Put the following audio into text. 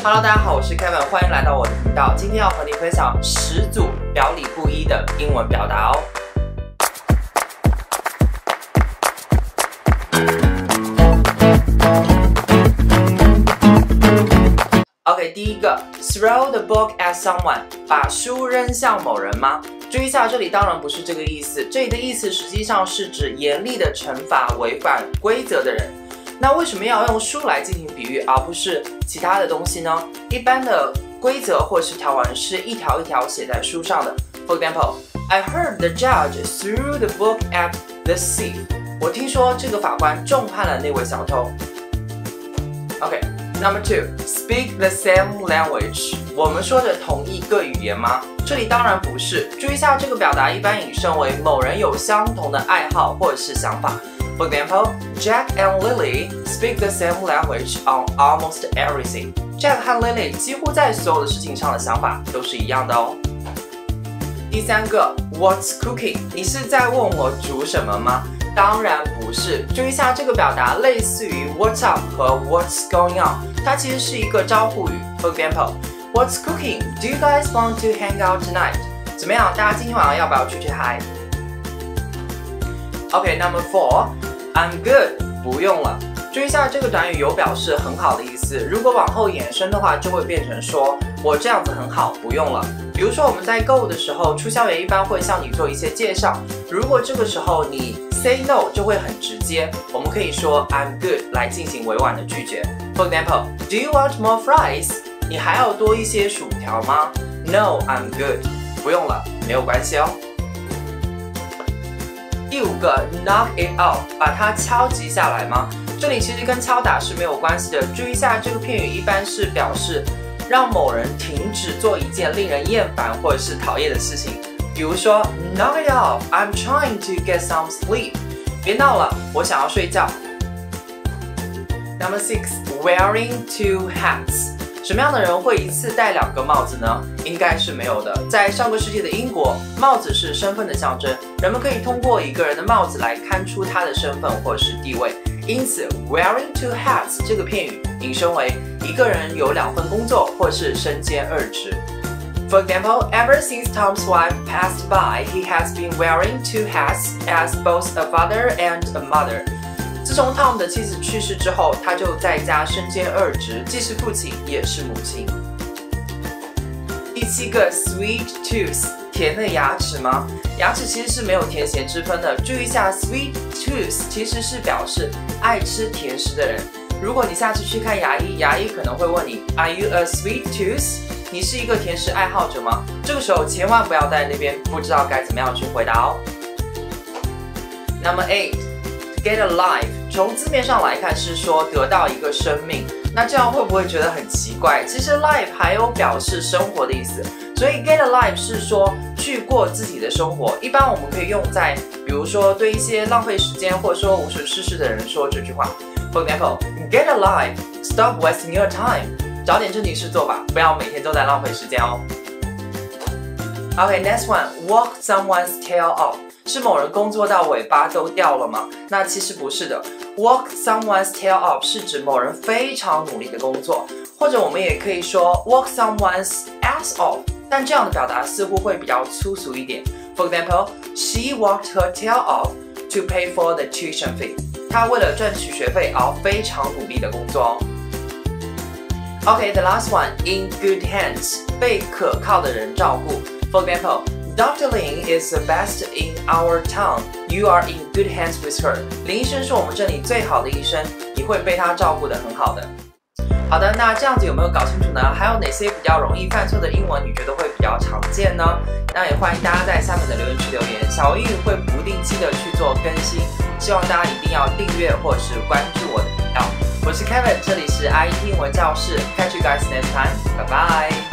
Hello，大家好，我是 Kevin，欢迎来到我的频道。今天要和你分享十组表里不一的英文表达哦。OK，第一个，throw the book at someone，把书扔向某人吗？注意一下，这里当然不是这个意思，这里的意思实际上是指严厉的惩罚违反规则的人。那为什么要用书来进行比喻，而不是其他的东西呢？一般的规则或是条文是一条一条写在书上的。For example, I heard the judge threw the book at the thief. 我听说这个法官重判了那位小偷。OK, number two, speak the same language. 我们说的同一个语言吗？这里当然不是。注意一下，这个表达一般引申为某人有相同的爱好或者是想法。For example, Jack and Lily speak the same language on almost everything. Jack 和 Lily 几乎在所有的事情上的想法都是一样的哦。第三个，What's cooking？你是在问我煮什么吗？当然不是。注意一下这个表达，类似于 What's up 和 What's going on，它其实是一个招呼语。For example, What's cooking? Do you guys want to hang out tonight? 怎么样？大家今天晚上要不要出去嗨？OK, number four. I'm good，不用了。注意一下，这个短语有表示很好的意思。如果往后延伸的话，就会变成说我这样子很好，不用了。比如说我们在购物的时候，促销员一般会向你做一些介绍。如果这个时候你 say no，就会很直接。我们可以说 I'm good 来进行委婉的拒绝。For example，Do you want more fries？你还要多一些薯条吗？No，I'm good，不用了，没有关系哦。第五个，knock it off，把它敲击下来吗？这里其实跟敲打是没有关系的。注意一下，这个片语一般是表示让某人停止做一件令人厌烦或者是讨厌的事情。比如说，knock it off，I'm trying to get some sleep。别闹了，我想要睡觉。Number six，wearing two hats。什么样的人会一次戴两个帽子呢？应该是没有的。在上个世纪的英国，帽子是身份的象征，人们可以通过一个人的帽子来看出他的身份或是地位。因此，wearing two hats 这个片语引申为一个人有两份工作或是身兼二职。For example, ever since Tom's wife passed by, he has been wearing two hats as both a father and a mother. 自从 Tom 的妻子去世之后，他就在家身兼二职，既是父亲也是母亲。第七个，sweet tooth，甜的牙齿吗？牙齿其实是没有甜咸之分的。注意一下，sweet tooth 其实是表示爱吃甜食的人。如果你下次去看牙医，牙医可能会问你，Are you a sweet tooth？你是一个甜食爱好者吗？这个时候千万不要在那边不知道该怎么样去回答哦。Number eight，get a life。从字面上来看是说得到一个生命，那这样会不会觉得很奇怪？其实 life 还有表示生活的意思，所以 get a life 是说去过自己的生活。一般我们可以用在，比如说对一些浪费时间或者说无所事事的人说这句话。For example，get a life，stop wasting your time，找点正经事做吧，不要每天都在浪费时间哦。OK，next one，walk someone's tail off，是某人工作到尾巴都掉了吗？那其实不是的。Walk someone's tail off 是指某人非常努力的工作，或者我们也可以说 walk someone's ass off，但这样的表达似乎会比较粗俗一点。For example, she walked her tail off to pay for the tuition fee。她为了赚取学费而非常努力的工作哦。Okay, the last one, in good hands，被可靠的人照顾。 For example. Dr. Lin is the best in our town. You are in good hands with her. 林医生是我们这里最好的医生，你会被他照顾得很好的。好的，那这样子有没有搞清楚呢？还有哪些比较容易犯错的英文你觉得会比较常见呢？那也欢迎大家在下面的留言区留言，小英语会不定期的去做更新，希望大家一定要订阅或是关注我的频道。我是 Kevin，这里是 IT 英文教室，Catch you guys next time，拜拜。